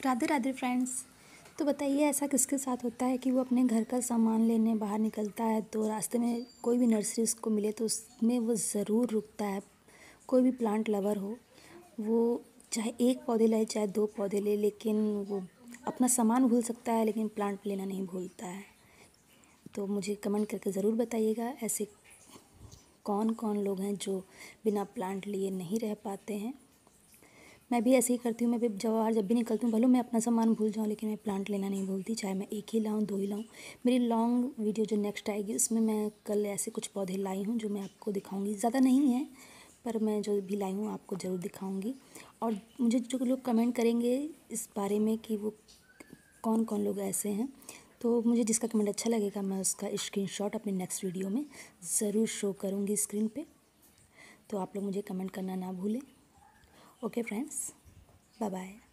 Radhe Radhe friends तो बताइए ऐसा किसके साथ होता है कि वो अपने घर का सामान लेने बाहर निकलता है? तो रास्ते में कोई भी नर्सरी उसको मिले तो उसमें वो ज़रूर रुकता है। कोई भी प्लांट लवर हो, वो चाहे एक पौधे लाए, चाहे दो पौधे ले, लेकिन वो अपना सामान भूल सकता है, लेकिन प्लांट लेना नहीं भूलता है। तो मुझे कमेंट करके ज़रूर बताइएगा, ऐसे कौन कौन लोग हैं जो बिना प्लांट लिए नहीं रह पाते हैं? मैं भी ऐसे ही करती हूँ, मैं भी जब बाहर जब भी निकलती हूँ, भले मैं अपना सामान भूल जाऊँ, लेकिन मैं प्लांट लेना नहीं भूलती, चाहे मैं एक ही लाऊँ, दो ही लाऊँ। मेरी लॉन्ग वीडियो जो नेक्स्ट आएगी, उसमें मैं कल ऐसे कुछ पौधे लाई हूँ, जो मैं आपको दिखाऊँगी। ज़्यादा नहीं है, पर मैं जो भी लाई हूँ, आपको ज़रूर दिखाऊँगी। और मुझे जो लोग कमेंट करेंगे इस बारे में कि वो कौन कौन लोग ऐसे हैं तो मुझे जिसका कमेंट अच्छा लगेगा, मैं उसका स्क्रीनशॉट अपने नेक्स्ट वीडियो में ज़रूर शो करूँगी स्क्रीन पे। तो आप लोग मुझे कमेंट करना ना भूलें। okay friends. Bye bye